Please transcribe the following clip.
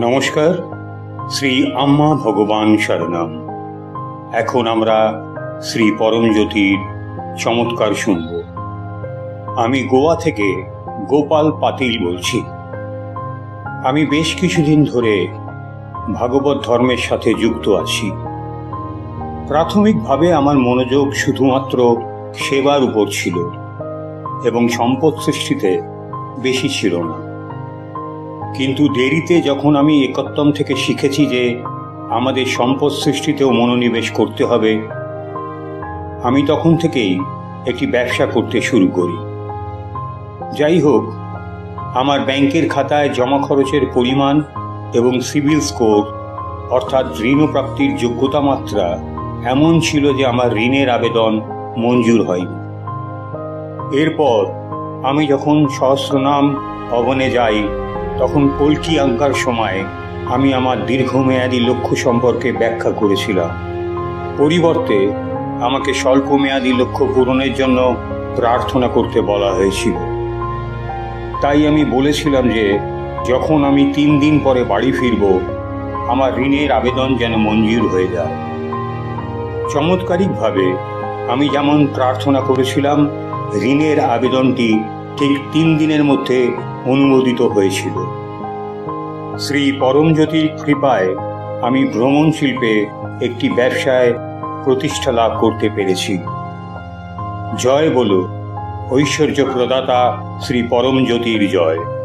নমস্কার, শ্রী আম্মা ভগবান শরণাম। এখন আমরা শ্রী পরমজ্যোতির চমৎকার শুনব। আমি গোয়া থেকে গোপাল পাতিল বলছি। আমি বেশ কিছুদিন ধরে ভাগবত ধর্মের সাথে যুক্ত আছি। প্রাথমিকভাবে আমার মনোযোগ শুধুমাত্র সেবার উপর ছিল এবং সম্পদ সৃষ্টিতে বেশি ছিল না। কিন্তু দেরিতে যখন আমি একত্তম থেকে শিখেছি যে আমাদের সম্পদ সৃষ্টিতেও মনোনিবেশ করতে হবে, আমি তখন থেকেই একটি ব্যবসা করতে শুরু করি। যাই হোক, আমার ব্যাংকের খাতায় জমা খরচের পরিমাণ এবং সিভিল স্কোর, অর্থাৎ ঋণপ্রাপ্তির যোগ্যতা মাত্রা, এমন ছিল যে আমার ঋণের আবেদন মঞ্জুর হয়নি। এরপর আমি যখন সহস্রনাম ভবনে যাই তখন কলকি আঙ্কার সময় আমি আমার দীর্ঘমেয়াদী লক্ষ্য সম্পর্কে ব্যাখ্যা করেছিলাম। পরিবর্তে আমাকে স্বল্পমেয়াদী লক্ষ্য পূরণের জন্য প্রার্থনা করতে বলা হয়েছিল। তাই আমি বলেছিলাম যে, যখন আমি তিন দিন পরে বাড়ি ফিরব, আমার ঋণের আবেদন যেন মঞ্জুর হয়ে যায়। চমৎকারিকভাবে আমি যেমন প্রার্থনা করেছিলাম, ঋণের আবেদনটি ঠিক তিন দিনের মধ্যে অনুমোদিত হয়েছিল। শ্রী পরমজ্যোতির কৃপায় আমি ভ্রমণ শিল্পে একটি ব্যবসায় প্রতিষ্ঠা লাভ করতে পেরেছি। জয় বলো ঐশ্বর্য প্রদাতা শ্রী পরমজ্যোতির জয়।